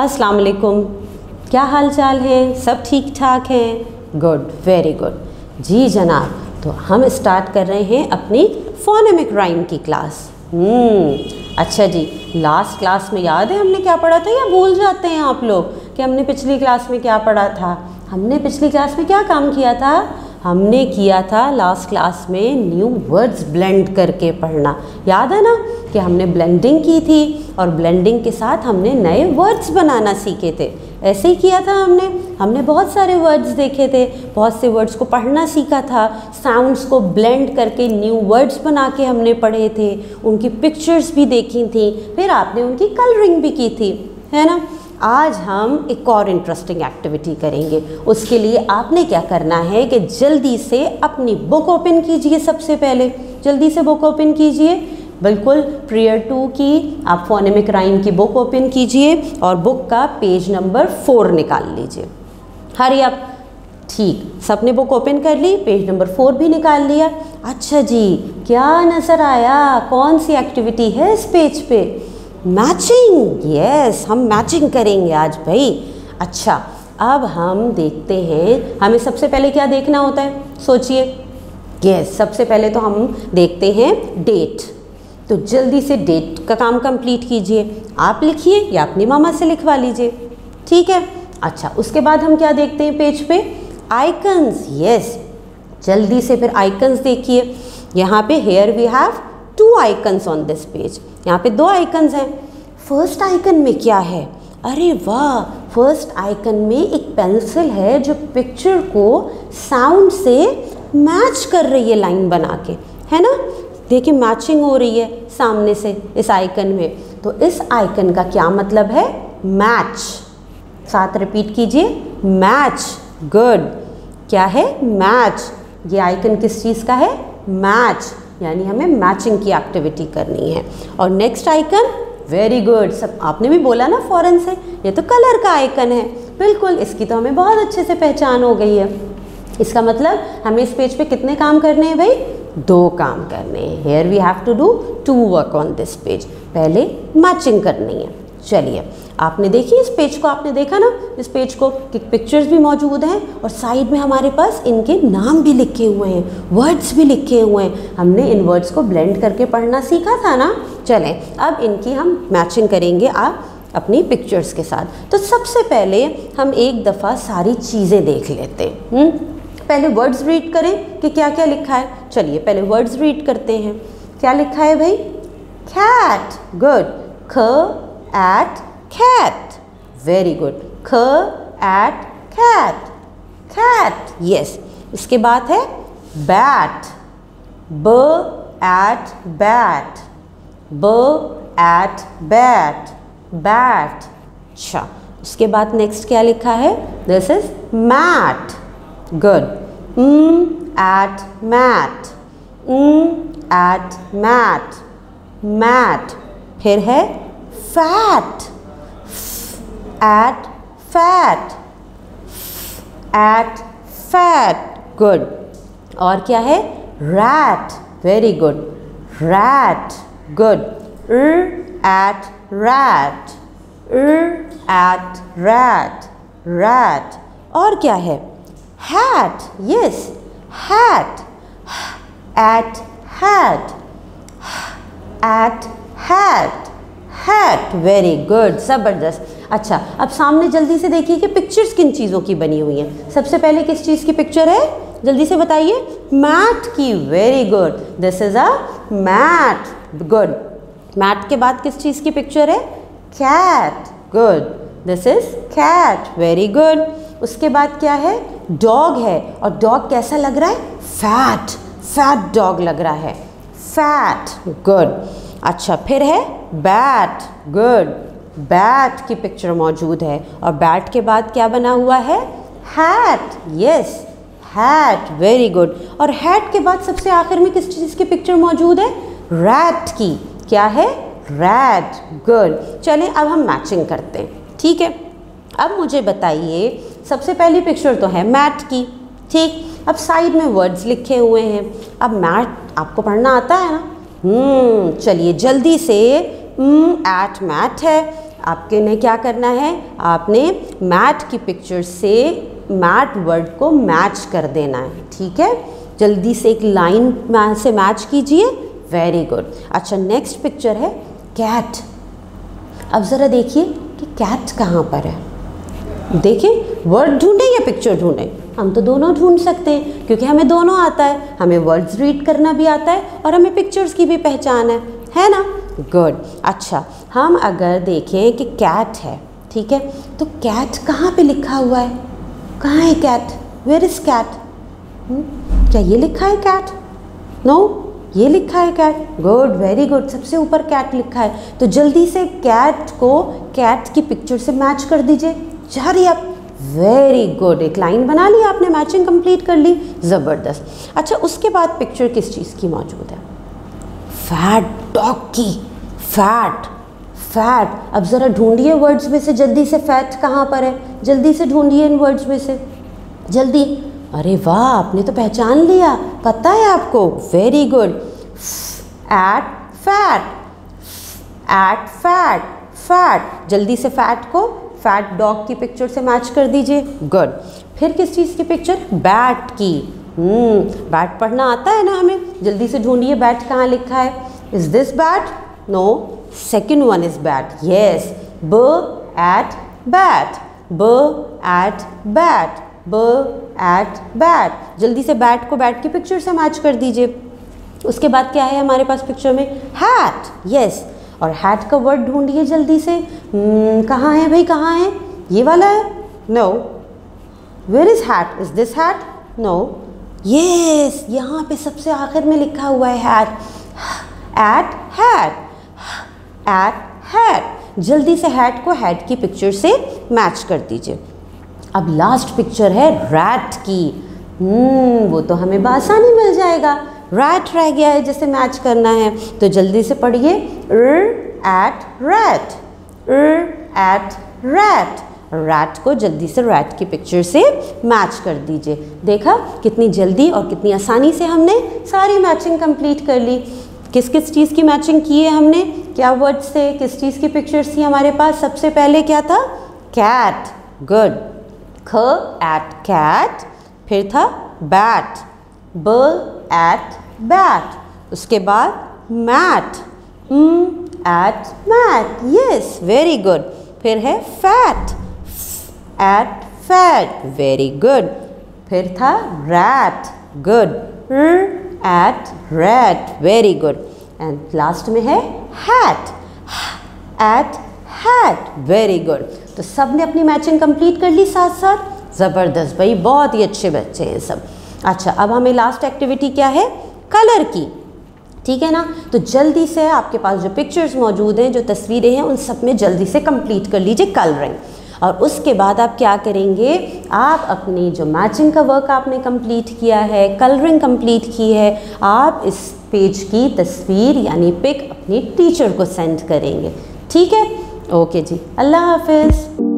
अस्सलाम वालेकुम क्या हाल चाल है? सब ठीक ठाक हैं? गुड वेरी गुड जी जनाब तो हम स्टार्ट कर रहे हैं अपनी फोनेमिक राइम की क्लास हम्म अच्छा जी लास्ट क्लास में याद है हमने क्या पढ़ा था या भूल जाते हैं आप लोग कि हमने पिछली क्लास में क्या पढ़ा था? हमने पिछली क्लास में क्या काम किया था? हमने किया था लास्ट क्लास में न्यू वर्ड्स ब्लेंड करके पढ़ना। याद है ना कि हमने ब्लेंडिंग की थी और ब्लेंडिंग के साथ हमने नए वर्ड्स बनाना सीखे थे। ऐसे ही किया था हमने। हमने बहुत सारे वर्ड्स देखे थे। बहुत से वर्ड्स को पढ़ना सीखा था। साउंड्स को ब्लेंड करके न्यू वर्ड्स बना के हमने पढ़े थे। उनकी पिक्चर्स भी देखी थी। फिर आपने उनकी कलरिंग भी की थी। है ना? आज हम एक और इंटरेस्टिंग एक्टिविटी करेंगे। उसके लिए आपने क्या करना है कि जल्दी से अपनी बुक ओपन कीजिए सबसे पहले। जल्दी से बुक ओपन कीजिए। बिल्कुल प्रियर टू की आप फोनेमिक राइम की बुक ओपन कीजिए और बुक का पेज नंबर फोर निकाल लीजिए। हरी आप, ठीक, सबने बुक ओपन कर ली पेज नंबर फोर भी निकाल लिया। अच्छा जी, क्या नज़र आया? कौन सी एक्टिविटी है इस पेज पे? मैचिंग यस हम मैचिंग करेंगे आज भाई। अच्छा अब हम देखते हैं, हमें सबसे पहले क्या देखना होता है? सोचिए। यस सबसे पहले तो हम देखते हैं डेट तो जल्दी से डेट का काम कंप्लीट कीजिए। आप लिखिए या अपनी मामा से लिखवा लीजिए। ठीक है? अच्छा उसके बाद हम क्या देखते हैं पेज पे? आइकन्स यस जल्दी से फिर आइकन्स देखिए। यहाँ पे here we have icons on this page यहाँ पे दो आइकन्स हैं। फ़र्स्ट आइकन में क्या है? अरे वाह! फ़र्स्ट आइकन में एक पेंसिल है जो पिक्चर को साउंड से मैच कर रही है लाइन बना के। है ना? देखिए मैचिंग हो रही है सामने से इस आइकन में। तो इस आइकन का क्या मतलब है? मैच साथ रिपीट कीजिए। मैच गुड क्या है? मैच ये आइकन किस चीज़ का है? मैच यानी हमें मैचिंग की एक्टिविटी करनी है। और नेक्स्ट आइकन वेरी गुड सब, आपने भी बोला ना फॉरन से, ये तो कलर का आइकन है। बिल्कुल, इसकी तो हमें बहुत अच्छे से पहचान हो गई है। इसका मतलब हमें इस पेज पे कितने काम करने हैं भाई? दो काम करने हैं। Here we have to do two work on this page पहले मैचिंग करनी है। चलिए, आपने देखी इस पेज को? आपने देखा ना? इस पेज को कि पिक्चर्स भी मौजूद हैं और साइड में हमारे पास इनके नाम भी लिखे हुए हैं वर्ड्स भी लिखे हुए हैं। हमने इन वर्ड्स को ब्लेंड करके पढ़ना सीखा था ना? चलें, अब इनकी हम मैचिंग करेंगे आप अपनी पिक्चर्स के साथ। तो सबसे पहले हम एक दफ़ा सारी चीज़ें देख लेते हैं। पहले वर्ड्स रीड करें कि क्या क्या लिखा है। चलिए, पहले वर्ड्स रीड करते हैं। क्या लिखा है भाई? कैट गुड ख एट cat. Very good. ख at cat. Cat. Yes. इसके बाद है bat. B at bat. B at bat. Bat. अच्छा. उसके बाद नेक्स्ट क्या लिखा है? This is mat good at mat at mat mat फिर है fat at fat at fat good और क्या है rat very good rat good r at rat r at rat rat और क्या है hat yes hat at hat at hat hat very good ज़बरदस्त। अच्छा अब सामने जल्दी से देखिए कि पिक्चर्स किन चीज़ों की बनी हुई हैं। सबसे पहले किस चीज़ की पिक्चर है? जल्दी से बताइए। मैट की very good this is a mat good mat के बाद किस चीज़ की पिक्चर है? Cat good this is cat very good उसके बाद क्या है? डॉग है। और डॉग कैसा लग रहा है? फैट फैट डॉग लग रहा है। फैट गुड अच्छा फिर है बैट गुड बैट की पिक्चर मौजूद है। और बैट के बाद क्या बना हुआ है? Hat yes hat very good और हैट के बाद सबसे आखिर में किस चीज़ की पिक्चर मौजूद है? रैट की। क्या है? रैट गुड चलें, अब हम मैचिंग करते हैं। ठीक है? अब मुझे बताइए, सबसे पहली पिक्चर तो है मैट की। ठीक? अब साइड में वर्ड्स लिखे हुए हैं। अब मैट आपको पढ़ना आता है ना? चलिए जल्दी से एट मैट है। आपके ने क्या करना है? आपने मैट की पिक्चर से मैट वर्ड को मैच कर देना है, ठीक है? जल्दी से एक लाइन से मैच कीजिए। वेरी गुड अच्छा नेक्स्ट पिक्चर है कैट अब ज़रा देखिए कि कैट कहाँ पर है। देखिए वर्ड ढूंढें या पिक्चर ढूंढें? हम तो दोनों ढूंढ सकते हैं, क्योंकि हमें दोनों आता है। हमें वर्ड्स रीड करना भी आता है और हमें पिक्चर्स की भी पहचान है। है ना? गुड अच्छा हम अगर देखें कि कैट है, ठीक है? तो कैट कहाँ पे लिखा हुआ है? कहाँ है कैट वेयर इज़ कैट क्या ये लिखा है कैट नो no? ये लिखा है कैट गुड वेरी गुड सबसे ऊपर कैट लिखा है। तो जल्दी से कैट को कैट की पिक्चर से मैच कर दीजिए। जारी आप। वेरी गुड एक लाइन बना ली आपने मैचिंग कंप्लीट कर ली. ज़बरदस्त. अच्छा उसके बाद पिक्चर किस चीज़ की मौजूद है? Fat dog. की फैट फैट अब ज़रा ढूंढिए वर्ड्स में से, जल्दी से फैट कहाँ पर है? जल्दी से ढूंढिए इन वर्ड्स में से. जल्दी. अरे वाह, आपने तो पहचान लिया. पता है आपको? Very good at fat at fat fat जल्दी से फैट को फैट डॉग की पिक्चर से मैच कर दीजिए। गुड फिर किस चीज़ की पिक्चर बैट की। बैट पढ़ना आता है ना हमें? जल्दी से ढूंढिए बैट कहाँ लिखा है। Is this bat no second one is bat yes ब एट बैट ब एट बैट ब एट बैट जल्दी से बैट को बैट की पिक्चर से मैच कर दीजिए। उसके बाद क्या है हमारे पास पिक्चर में? हैट यस और हैट का वर्ड ढूंढिए जल्दी से। hmm, कहाँ है भाई कहाँ है? ये वाला है? No where is hat is this hat no yes यहाँ पे सबसे आखिर में लिखा हुआ है hat at hat at hat जल्दी से हैट को हैट की पिक्चर से मैच कर दीजिए। अब लास्ट पिक्चर है रैट की। हम्म वो तो हमें बासानी मिल जाएगा। रैट रह गया है, जैसे मैच करना है। तो जल्दी से पढ़िए। र at rat raw at rat rat को जल्दी से रैट की पिक्चर से मैच कर दीजिए। देखा कितनी जल्दी और कितनी आसानी से हमने सारी मैचिंग कंप्लीट कर ली। किस किस चीज़ की मैचिंग की है हमने? क्या वर्ड से किस चीज़ की पिक्चर्स थी हमारे पास? सबसे पहले क्या था? कैट गुड ख एट कैट फिर था बैट ब एट बैट उसके बाद mat at mat yes very good फिर है fat at fat very good फिर था rat good at rat very good and last में है hat at hat very good तो सबने अपनी मैचिंग कंप्लीट कर ली साथ साथ ज़बरदस्त भाई, बहुत ही अच्छे बच्चे हैं सब। अच्छा अब हमें लास्ट एक्टिविटी क्या है? कलर की। ठीक है ना? तो जल्दी से आपके पास जो पिक्चर्स मौजूद हैं, जो तस्वीरें हैं, उन सब में जल्दी से कंप्लीट कर लीजिए कलरिंग और उसके बाद आप क्या करेंगे? आप अपनी जो मैचिंग का वर्क आपने कंप्लीट किया है कलरिंग कंप्लीट की है, आप इस पेज की तस्वीर, यानी पिक अपने टीचर को सेंड करेंगे. ठीक है? ओके जी. अल्लाह हाफिज़.